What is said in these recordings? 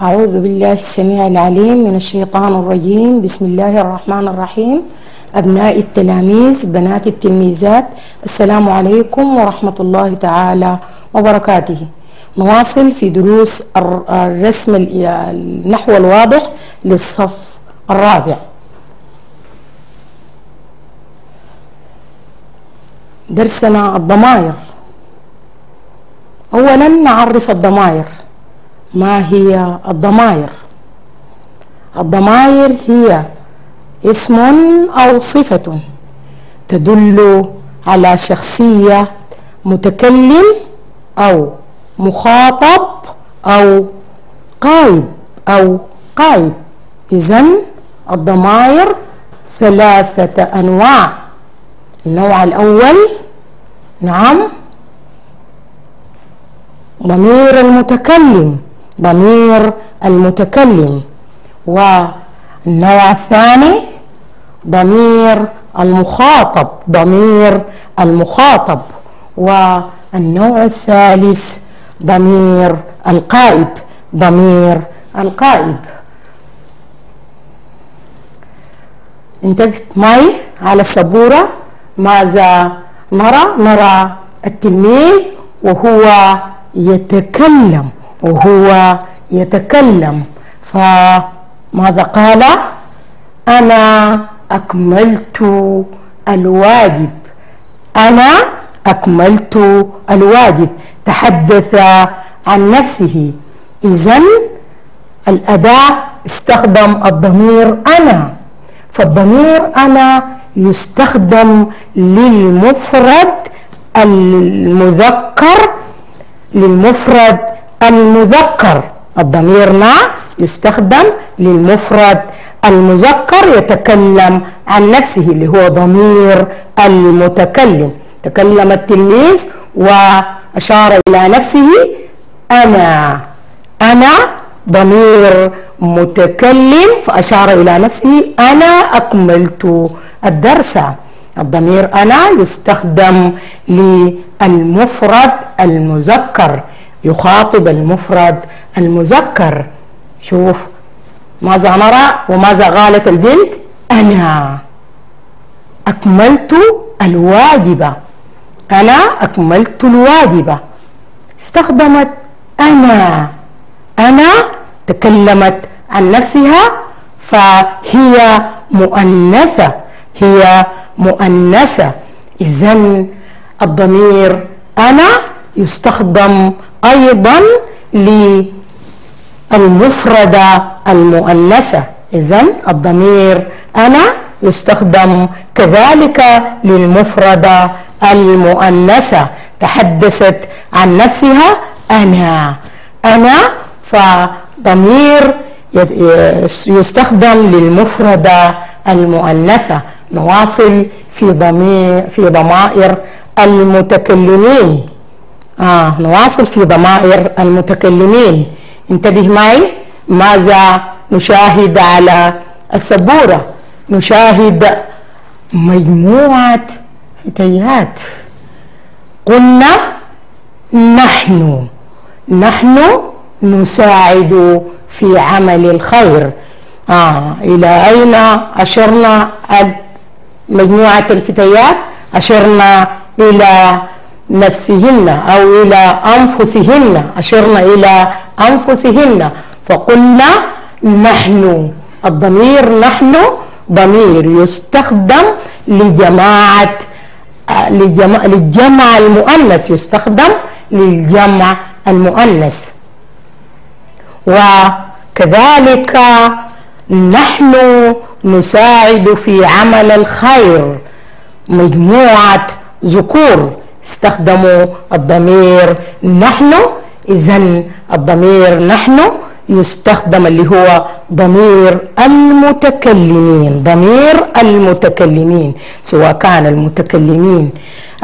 أعوذ بالله السميع العليم من الشيطان الرجيم. بسم الله الرحمن الرحيم. أبناء التلاميذ بنات التلميذات السلام عليكم ورحمة الله تعالى وبركاته. نواصل في دروس الرسم النحو الواضح للصف الرابع. درسنا الضمائر أولا نعرف الضمائر ما هي الضمائر الضمائر هي اسم أو صفة تدل على شخصية متكلم أو مخاطب أو قائد أو قائد إذا الضمائر ثلاثة أنواع. النوع الأول نعم ضمير المتكلم. ضمير المتكلم. والنوع الثاني ضمير المخاطب ضمير المخاطب. والنوع الثالث ضمير القائد ضمير القائد انتبهت معي على السبورة؟ ماذا نرى؟ نرى التلميذ وهو يتكلم. وهو يتكلم. فماذا قال؟ أنا أكملت الواجب. أنا أكملت الواجب. تحدث عن نفسه. إذا الأداة استخدم الضمير أنا. فالضمير أنا يستخدم للمفرد المذكر. للمفرد المذكر الضمير نا يستخدم للمفرد. المذكر يتكلم عن نفسه اللي هو ضمير المتكلم. تكلم التلميذ وأشار إلى نفسه أنا. أنا ضمير متكلم فأشار إلى نفسه أنا أكملت الدرس. الضمير أنا يستخدم للمفرد المذكر. يخاطب المفرد المذكر. شوف ماذا نرى وماذا قالت البنت؟ أنا. أكملت الواجبة أنا أكملت الواجبة استخدمت أنا. أنا تكلمت عن نفسها فهي مؤنثة. هي مؤنثة. إذا الضمير أنا يستخدم أيضا للمفردة المؤنثة إذا الضمير أنا يستخدم كذلك للمفردة المؤنثة تحدثت عن نفسها أنا. أنا فضمير يستخدم للمفردة المؤنثة نواصل في ضمير في ضمائر المتكلمين. آه نواصل في ضمائر المتكلمين. انتبه معي ماذا نشاهد على السبورة؟ نشاهد مجموعة فتيات. قلنا نحن نحن نساعد في عمل الخير. آه إلى أين أشرنا؟ مجموعة الفتيات أشرنا إلى نفسهن أو إلى أنفسهن أشرنا إلى أنفسهن فقلنا نحن الضمير نحن ضمير يستخدم لجماعة لجمع, للجمع المؤنث يستخدم للجمع المؤنث. وكذلك نحن نساعد في عمل الخير مجموعة ذكور. استخدموا الضمير نحن. إذا الضمير نحن يستخدم اللي هو ضمير المتكلمين. ضمير المتكلمين. سواء كان المتكلمين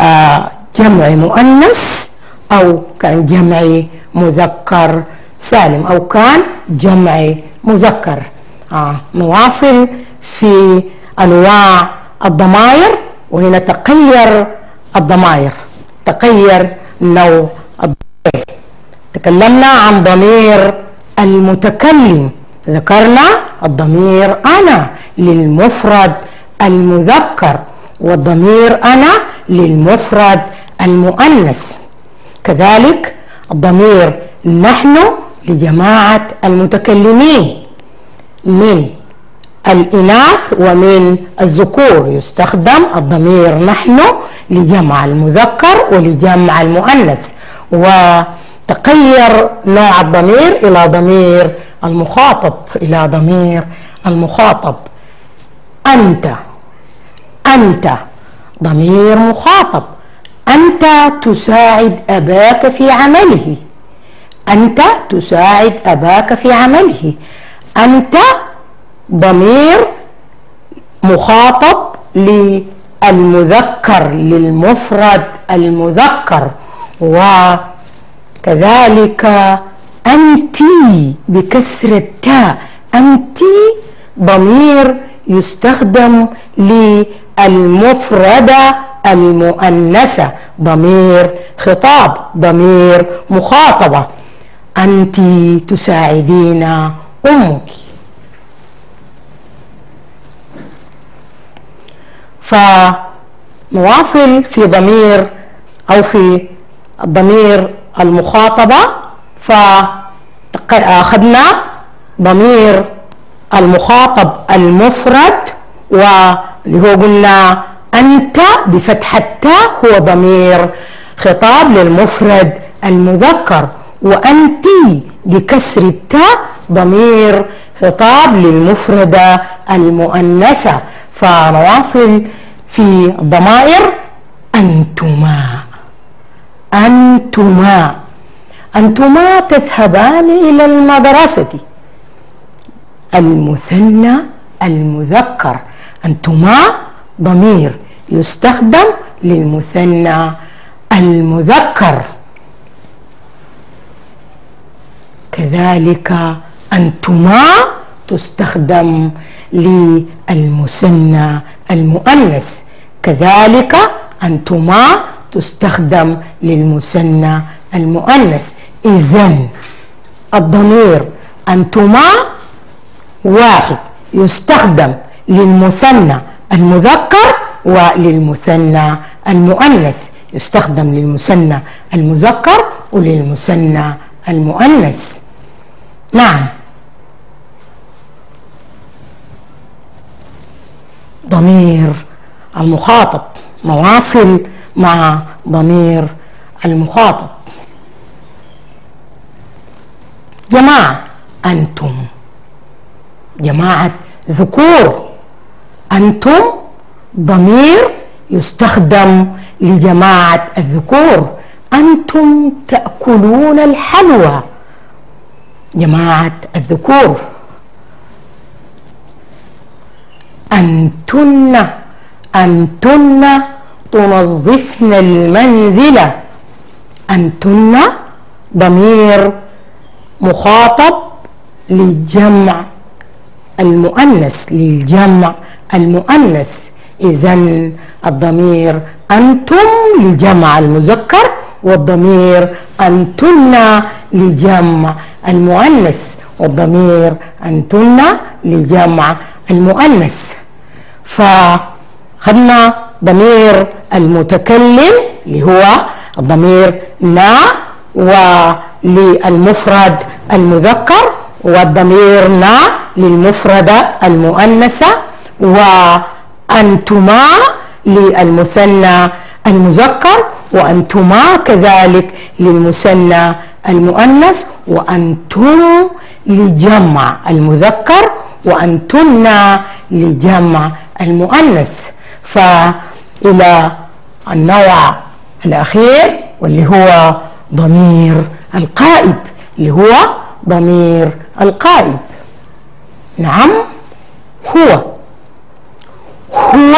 آه، جمع مؤنث أو كان جمع مذكر سالم أو كان جمع مذكر. آه نواصل في أنواع الضمائر وهنا تغير الضمائر تغير نوع الضمير. تكلمنا عن ضمير المتكلم. ذكرنا الضمير أنا للمفرد المذكر والضمير أنا للمفرد المؤنث. كذلك الضمير نحن لجماعة المتكلمين من الإناث ومن الذكور. يستخدم الضمير نحن لجمع المذكر ولجمع المؤنث وتغير نوع الضمير إلى ضمير المخاطب إلى ضمير المخاطب. أنت أنت ضمير مخاطب. أنت تساعد أباك في عمله. أنت تساعد أباك في عمله. أنت ضمير مخاطب للمذكر للمفرد المذكر وكذلك أنت بكسر التاء أنت ضمير يستخدم للمفردة المؤنثة ضمير خطاب ضمير مخاطبة. أنت تساعدين أمك. فنواصل في ضمير أو في الضمير المخاطبة فأخذنا ضمير المخاطب المفرد واللي هو قلنا أنت بفتح التاء هو ضمير خطاب للمفرد المذكر وأنت بكسر التاء ضمير خطاب للمفردة المؤنثة. فنواصل في الضمائر أنتما. أنتما. أنتما تذهبان إلى المدرسة. المثنى المذكر. أنتما ضمير يستخدم للمثنى المذكر. كذلك أنتما تستخدم للمثنى المؤنث. كذلك أنتما تستخدم للمثنى المؤنث. إذا الضمير أنتما واحد. يستخدم للمثنى المذكر وللمثنى المؤنث. يستخدم للمثنى المذكر وللمثنى المؤنث. نعم. ضمير المخاطب مواصل مع ضمير المخاطب. جماعة أنتم. جماعة ذكور. أنتم ضمير يستخدم لجماعة الذكور. أنتم تأكلون الحلوى. جماعة الذكور. أنتن أنتن تنظفن المنزل. أنتن ضمير مخاطب للجمع المؤنث للجمع المؤنث. إذا الضمير أنتم للجمع المذكر والضمير أنتن لجمع المؤنث والضمير أنتن لجمع المؤنث. فخدنا ضمير المتكلم اللي هو الضمير نا وللمفرد المذكر والضمير نا للمفردة المؤنثة وأنتما للمثنى المذكر وأنتما كذلك للمثنى المؤنث وأنتم لجمع المذكر وأنتن لجمع المؤنث. فإلى النوع الأخير واللي هو ضمير القائد اللي هو ضمير القائد. نعم هو هو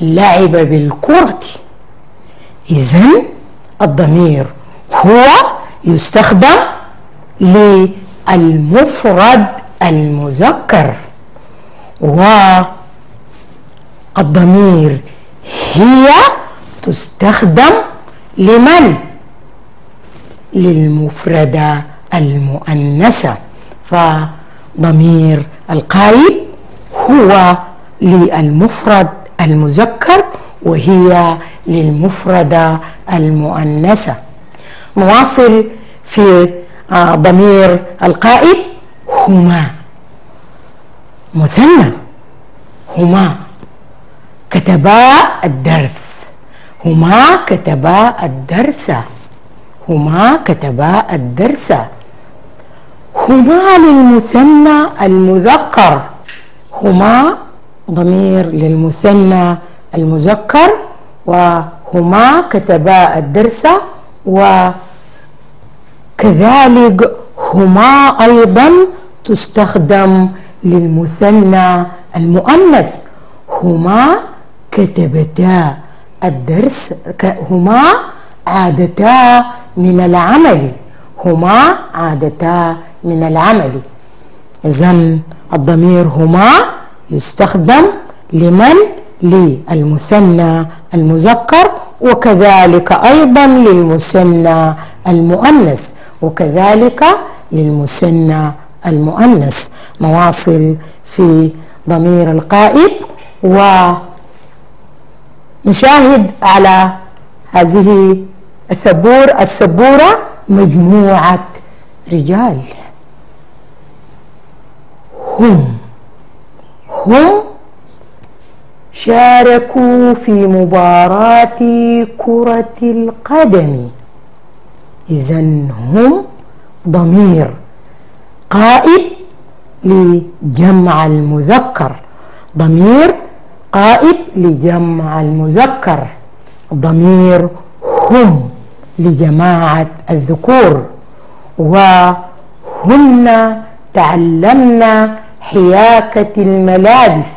لعب بالكرة. إذن الضمير هو يستخدم للمفرد المذكر والضمير هي تستخدم لمن؟ للمفردة المؤنثة. فضمير القائد هو للمفرد المذكر وهي للمفردة المؤنثة. نواصل في آه، ضمير القائد هما مثنى. هما كتبا الدرس. هما كتبا الدرس. هما كتبا الدرس. هما للمثنى المذكر. هما ضمير للمثنى المذكر. وهما كتبا الدرس. وكذلك هما أيضا تستخدم للمثنى المؤنث. هما كتبتا الدرس هما عادتا من العمل. هما عادتا من العمل. إذا الضمير هما يستخدم لمن؟ للمثنى المذكر وكذلك أيضا للمثنى المؤنث وكذلك للمثنى المؤنث نواصل في ضمير القائد ونشاهد على هذه السبور السبورة مجموعة رجال. هم. هم شاركوا في مباراة كرة القدم. إذا هم ضمير قائد لجمع المذكر. ضمير قائد لجمع المذكر. ضمير هم لجماعة الذكور. وهن تعلمنا حياكة الملابس.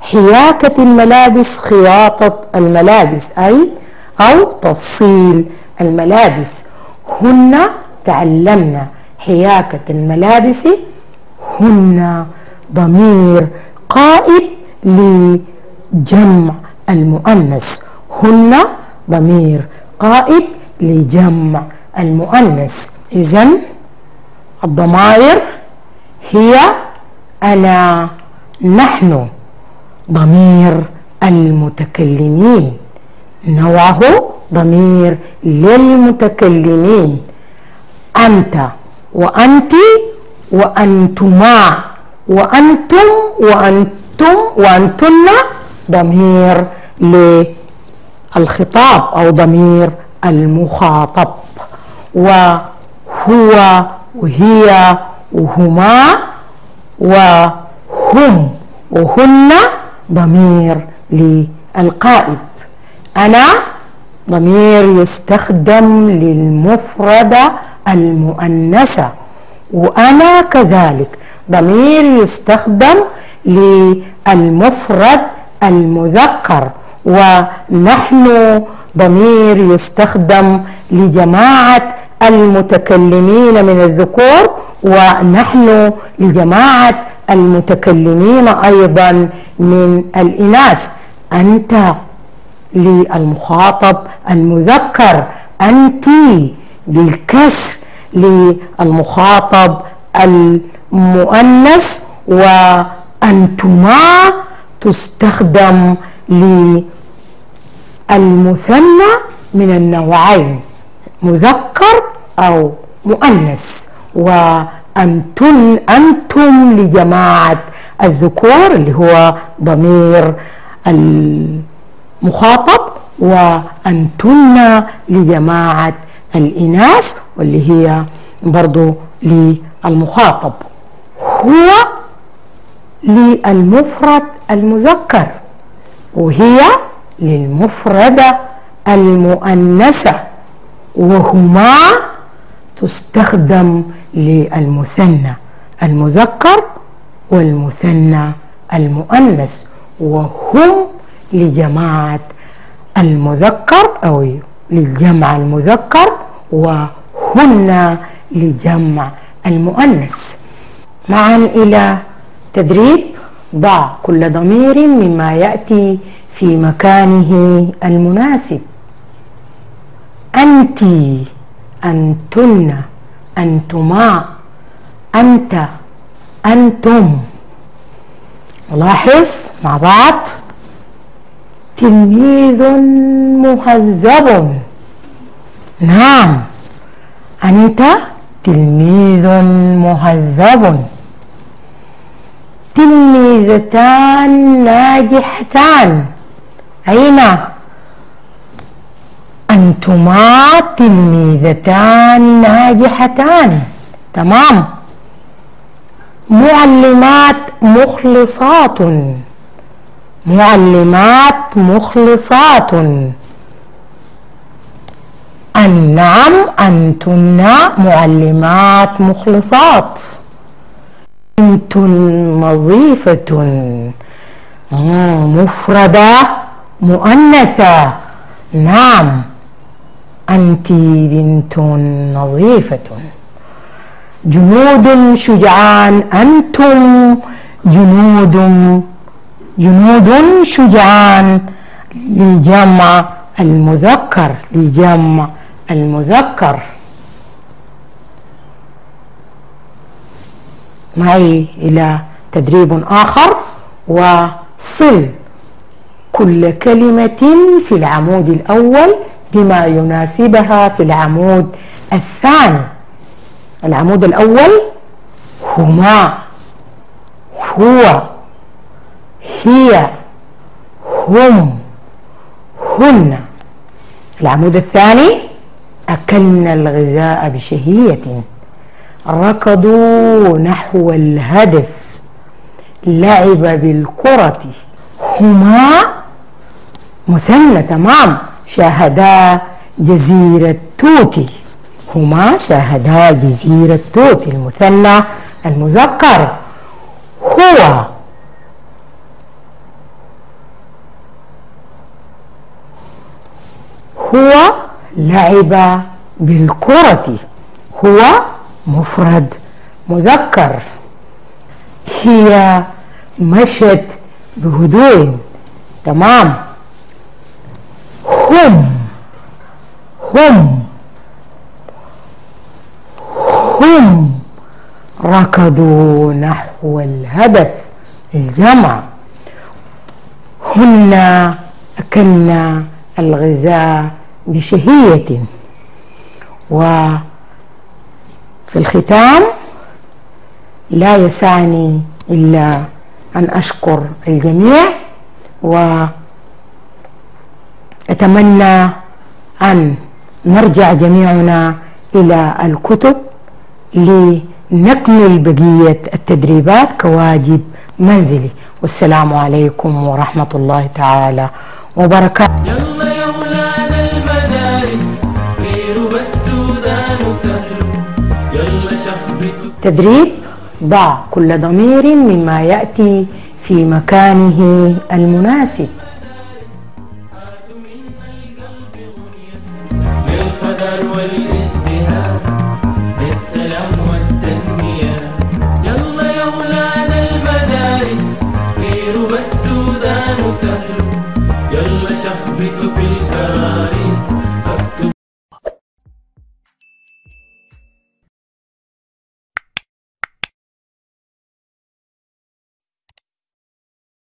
حياكة الملابس خياطة الملابس أي أو تفصيل الملابس. هن تعلمنا حياكة الملابس هن ضمير قائد لجمع المؤنث. هن ضمير قائد لجمع المؤنث. إذا الضمائر هي أنا نحن ضمير المتكلمين. نوعه ضمير للمتكلمين. أنت وأنت وأنتما وأنتم وأنتم وأنتن ضمير للخطاب أو ضمير المخاطب. وهو وهي وهما وهم وهن ضمير للقائد. أنا ضمير يستخدم للمفردة المؤنثة وأنا كذلك. ضمير يستخدم للمفرد المذكر ونحن ضمير يستخدم لجماعة المتكلمين من الذكور ونحن لجماعة المتكلمين أيضا من الإناث. أنت للمخاطب المذكر أنت بالكسر للمخاطب المؤنث وأنتما تستخدم للمثنى من النوعين مذكر أو مؤنث. وأنتم أنتم لجماعة الذكور اللي هو ضمير المخاطب وأنتن لجماعة الإناث واللي هي برضو للمخاطب. هو للمفرد المذكر وهي للمفردة المؤنثة وهما تستخدم للمثنى المذكر والمثنى المؤنث وهم لجماعة المذكر أو للجمع المذكر وهن لجمع المؤنث. معا إلى تدريب ضع كل ضمير مما يأتي في مكانه المناسب. أنت أنتن أنتما أنت أنتم. نلاحظ مع بعض. تلميذ مهذب. نعم. أنت تلميذ مهذب. تلميذتان ناجحتان. أين؟ أنتما تلميذتان ناجحتان. تمام. معلمات مخلصات. معلمات مخلصات. النعم أنتن معلمات مخلصات. أنتن نظيفة مفردة مؤنثة. نعم أنت بنت نظيفة. جنود شجعان أنتم جنود جنود شجعان للجمع المذكر لجمع المذكر. معي إلى تدريب آخر وصل كل كلمة في العمود الأول بما يناسبها في العمود الثاني. العمود الأول هما هو. هي هم هن. العمود الثاني أكلنا الغذاء بشهية. ركضوا نحو الهدف. لعب بالكرة. هما مثنى تمام. شاهدا جزيرة توتي. هما شاهدا جزيرة توتي المثنى المذكر. هو هو لعب بالكرة. هو مفرد مذكر. هي مشت بهدوء. تمام. هم. هم. هم ركضوا نحو الهدف الجمع. هن أكلنا الغذاء بشهية وفي الختام لا يسعني إلا أن أشكر الجميع وأتمنى أن نرجع جميعنا إلى الكتب لنكمل بقية التدريبات كواجب منزلي. والسلام عليكم ورحمة الله تعالى وبركاته. تدريب ضع كل ضمير مما يأتي في مكانه المناسب.